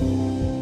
Bye.